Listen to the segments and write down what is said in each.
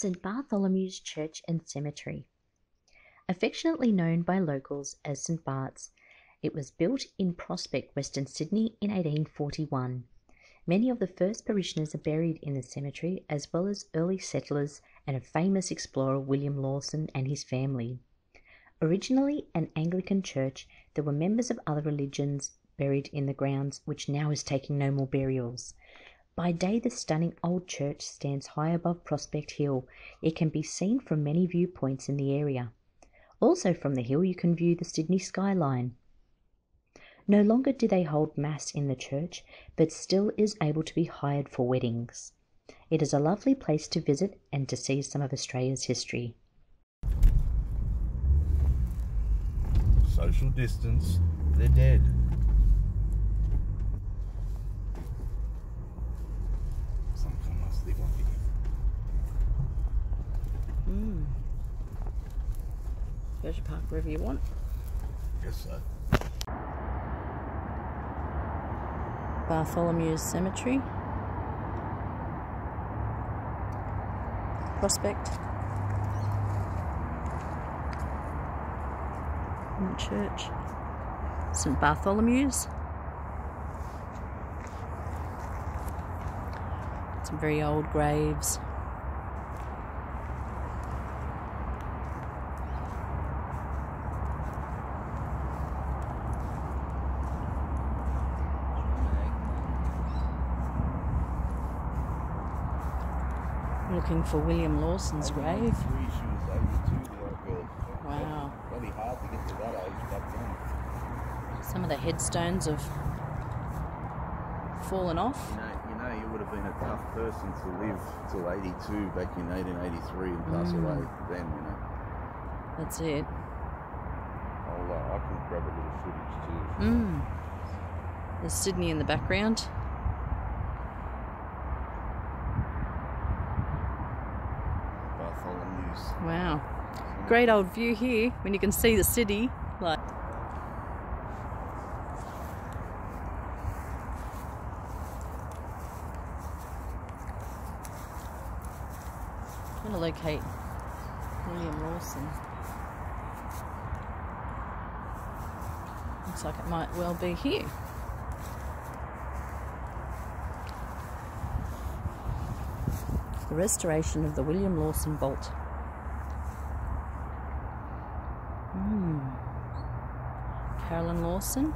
St Bartholomew's Church and Cemetery. Affectionately known by locals as St Bart's, it was built in Prospect, Western Sydney in 1841. Many of the first parishioners are buried in the cemetery, as well as early settlers and a famous explorer William Lawson and his family. Originally an Anglican church, there were members of other religions buried in the grounds, which now is taking no more burials. By day, the stunning old church stands high above Prospect Hill. It can be seen from many viewpoints in the area. Also, from the hill, you can view the Sydney skyline. No longer do they hold Mass in the church, but still is able to be hired for weddings. It is a lovely place to visit and to see some of Australia's history. Social distance, they're dead. Something must live on here. Mm. Go to park wherever you want. Guess so. Bartholomew's Cemetery. Prospect. And the church. St Bartholomew's. Some very old graves. Looking for William Lawson's grave. Three, she was 82, the old. Wow. Bloody hard to get to that age back then. Some of the headstones have fallen off. You know, you know, you would have been a tough person to live till 82 back in 1883 and pass Mm. away then, you know. That's it. I'll, uh, I can grab a little footage too. Mm. There's Sydney in the background. Wow. Great old view here when you can see the city. Like trying to locate William Lawson. Looks like it might well be here. The restoration of the William Lawson vault. Hmm. Lawson.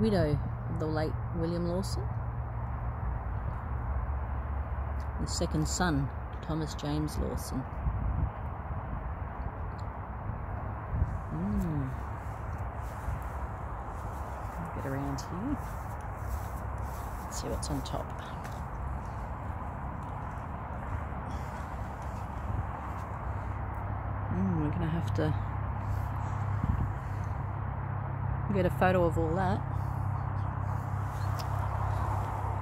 Widow of the late William Lawson. The second son, Thomas James Lawson. Hmm. Get around here. Let's see what's on top. Mm, we're gonna have to get a photo of all that.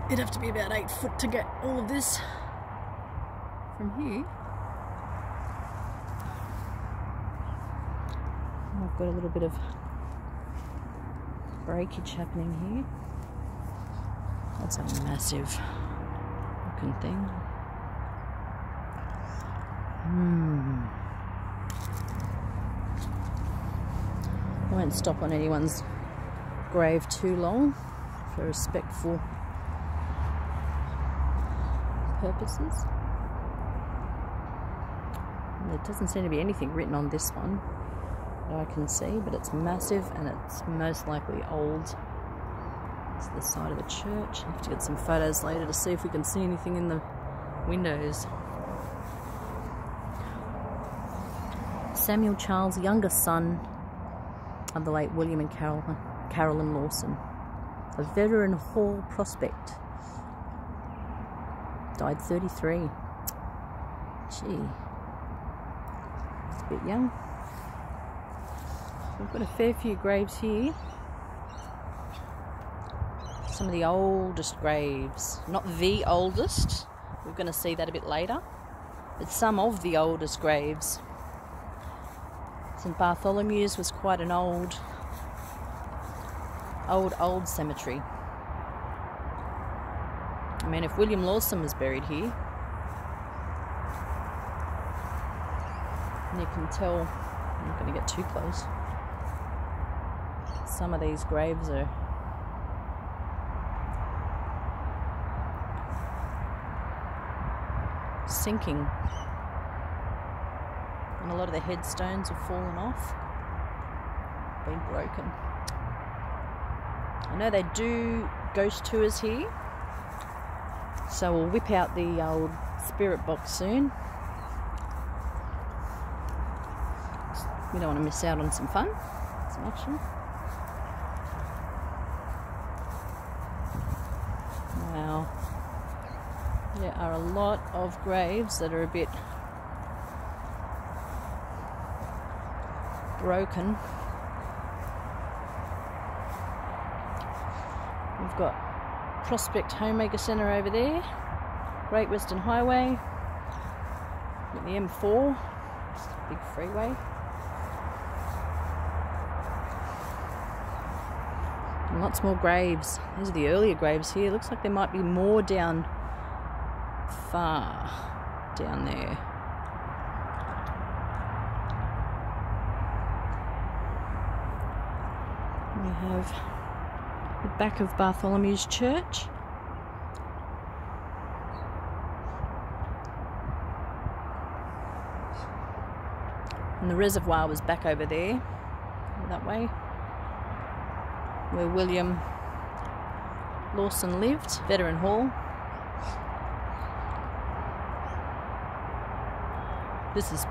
It'd have to be about eight foot to get all of this from here. I've got a little bit of breakage happening here. That's a massive looking thing. Hmm. I won't stop on anyone's grave too long for respectful purposes. There doesn't seem to be anything written on this one that I can see, but it's massive and it's most likely old. It's the side of the church. I have to get some photos later to see if we can see anything in the windows. Samuel Charles, youngest son of the late William and Carol, Carolyn Lawson, a veteran Hall prospect. Died 33. Gee, it's a bit young. We've got a fair few graves here. Some of the oldest graves. Not the oldest. We're going to see that a bit later. But some of the oldest graves. St Bartholomew's was quite an old old, old cemetery. I mean, if William Lawson was buried here, you can tell, I'm not going to get too close. Some of these graves are sinking. Of the headstones have fallen off, been broken. I know they do ghost tours here, so we'll whip out the uh, old spirit box soon. We don't want to miss out on some fun, some action. Wow. There are a lot of graves that are a bit broken. We've got Prospect Homemaker Centre over there, Great Western Highway, the M4, big freeway. And lots more graves. These are the earlier graves here. Looks like there might be more down far down there. We have the back of Bartholomew's Church. And the reservoir was back over there, that way, where William Lawson lived, Veteran Hall. This is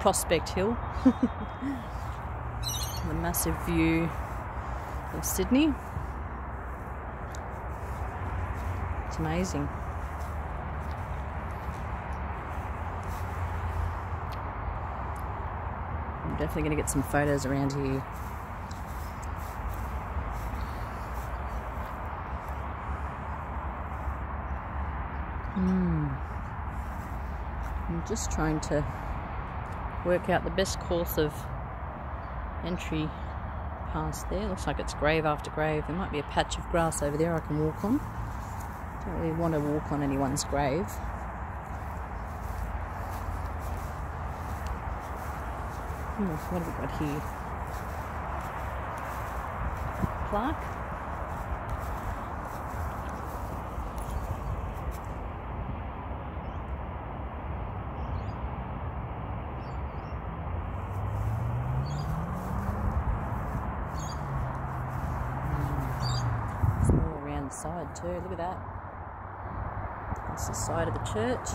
Prospect Hill. the massive view of Sydney. It's amazing. I'm definitely going to get some photos around here. Hmm. I'm just trying to work out the best course of entry past there. Looks like it's grave after grave. There might be a patch of grass over there I can walk on. Don't really want to walk on anyone's grave. Hmm, what have we got here? Plaque. More around the side too. Look at that. That's the side of the church.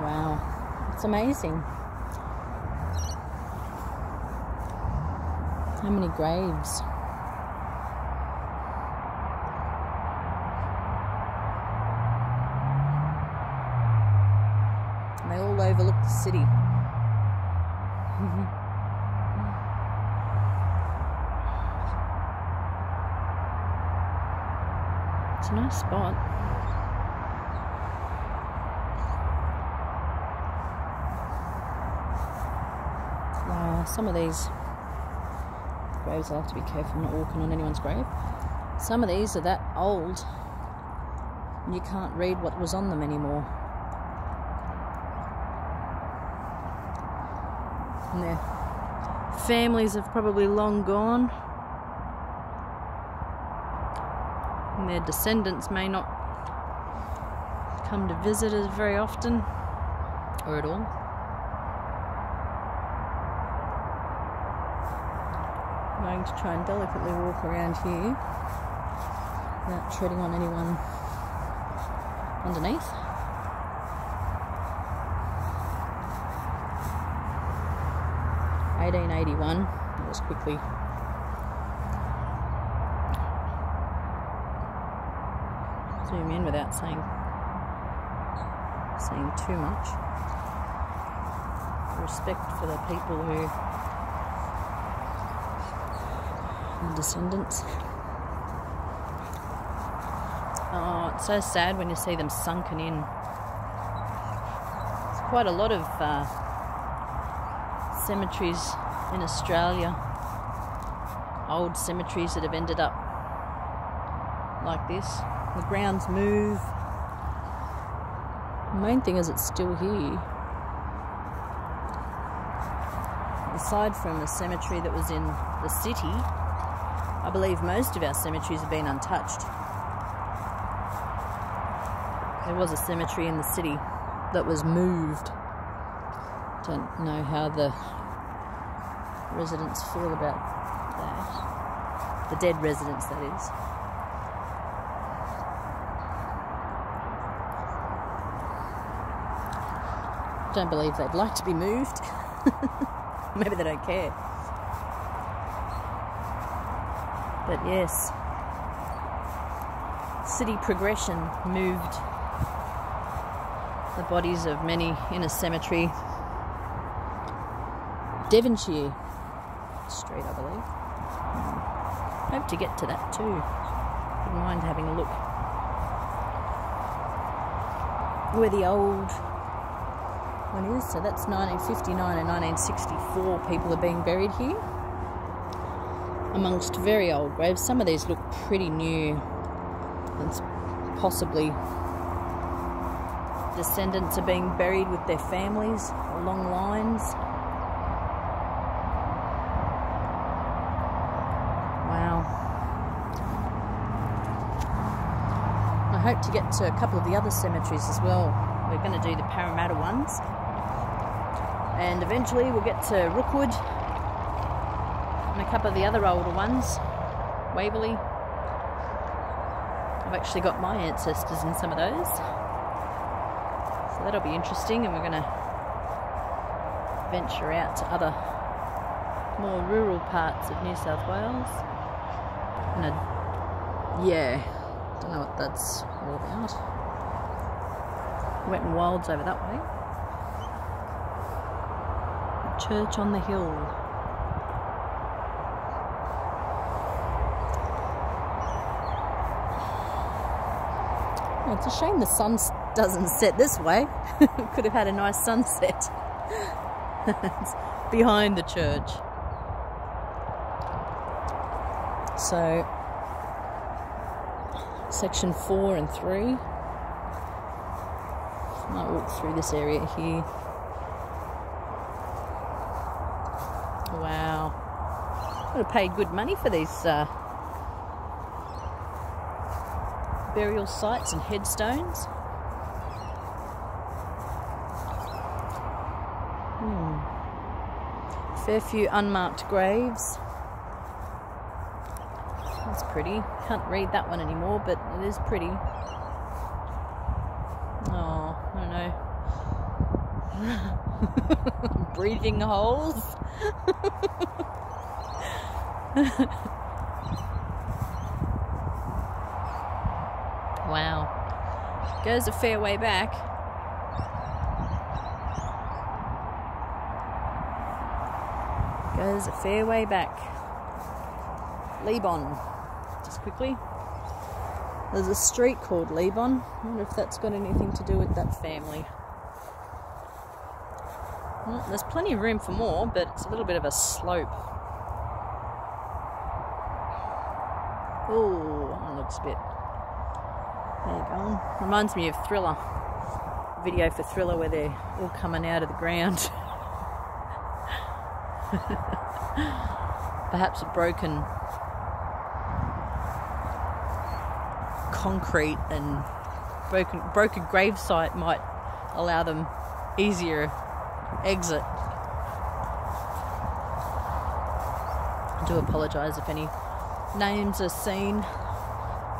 Wow, it's amazing. How many graves? They all overlook the city. a nice spot. Wow, some of these graves I have to be careful not walking on anyone's grave. Some of these are that old you can't read what was on them anymore. And their families have probably long gone. Their descendants may not come to visit us very often or at all. I'm going to try and delicately walk around here without treading on anyone underneath. Eighteen eighty one. Just quickly zoom in without saying saying too much. Respect for the people who are descendants. Oh, it's so sad when you see them sunken in. It's quite a lot of uh, cemeteries in Australia, old cemeteries that have ended up like this. The grounds move. The main thing is it's still here. Aside from the cemetery that was in the city, I believe most of our cemeteries have been untouched. There was a cemetery in the city that was moved. Don't know how the residents feel about that. The dead residents, that is. Don't believe they'd like to be moved. Maybe they don't care. But yes, city progression moved the bodies of many in a cemetery. Devonshire Street, I believe. Hope to get to that too. Wouldn't mind having a look. Where the old one is. So that's 1959 and 1964 people are being buried here. Amongst very old graves. Some of these look pretty new. It's possibly descendants are being buried with their families along lines. Wow. I hope to get to a couple of the other cemeteries as well. We're going to do the Parramatta ones. And eventually we'll get to Rookwood and a couple of the other older ones. Waverley. I've actually got my ancestors in some of those. So that'll be interesting and we're going to venture out to other more rural parts of New South Wales. And a, yeah, don't know what that's all about. Wet and Wilds over that way. Church on the Hill. Oh, it's a shame the sun doesn't set this way. Could have had a nice sunset. behind the church. So, section four and three. Might walk through this area here. Wow. Would have paid good money for these uh, burial sites and headstones. Hmm. Fair few unmarked graves. That's pretty. Can't read that one anymore, but it is pretty. Oh, I don't know. Breathing holes. wow. Goes a fair way back. Goes a fair way back. Lebon. Just quickly. There's a street called Lebon. I wonder if that's got anything to do with that family. Well, there's plenty of room for more, but it's a little bit of a slope. Oh, looks a bit. There you go. Reminds me of Thriller. Video for Thriller where they're all coming out of the ground. Perhaps a broken concrete and broken broken gravesite might allow them easier exit. I do apologise if any names are seen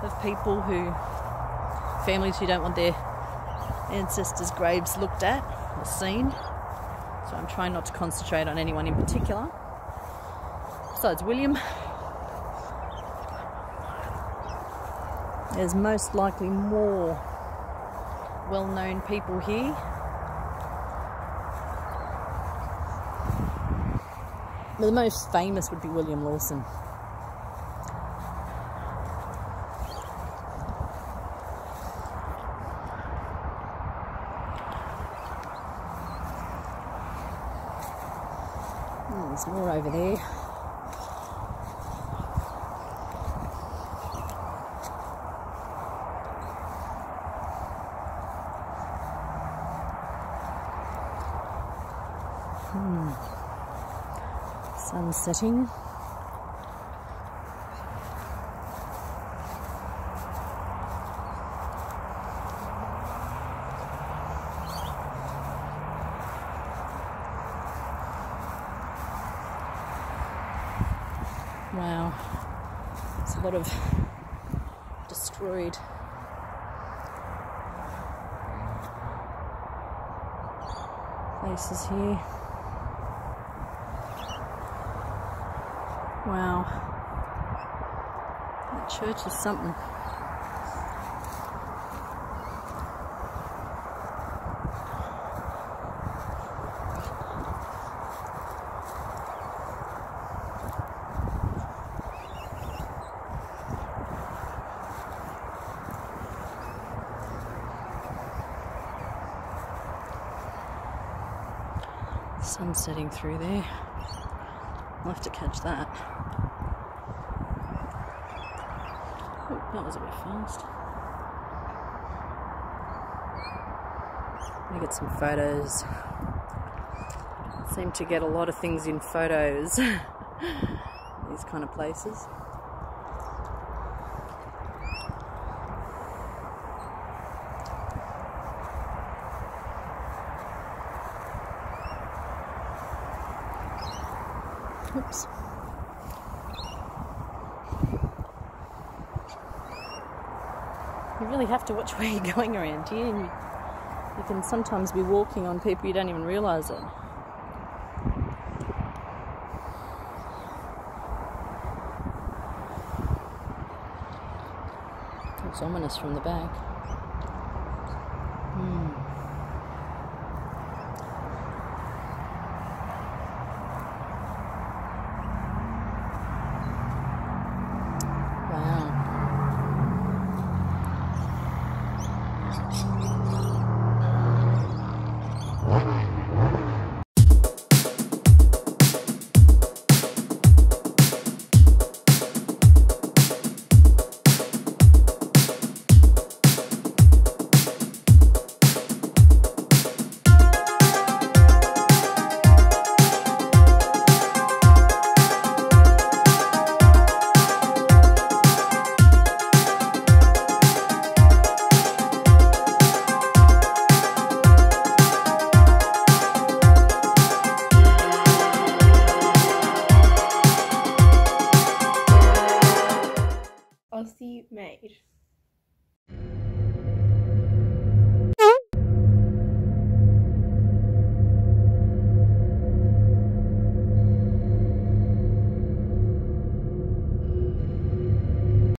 of people who, families who don't want their ancestors' graves looked at or seen. So I'm trying not to concentrate on anyone in particular. Besides William, there's most likely more well known people here. The most famous would be William Lawson. There's more over there. Hmm. Sun setting. Wow, it's a lot of destroyed places here. Wow, that church is something. Sun setting through there. I'll have to catch that. Oh, that was a bit fast. Me get some photos. Seem to get a lot of things in photos. These kind of places. Oops. You really have to watch where you're going around here. You, you can sometimes be walking on people you don't even realise it. Looks ominous from the back.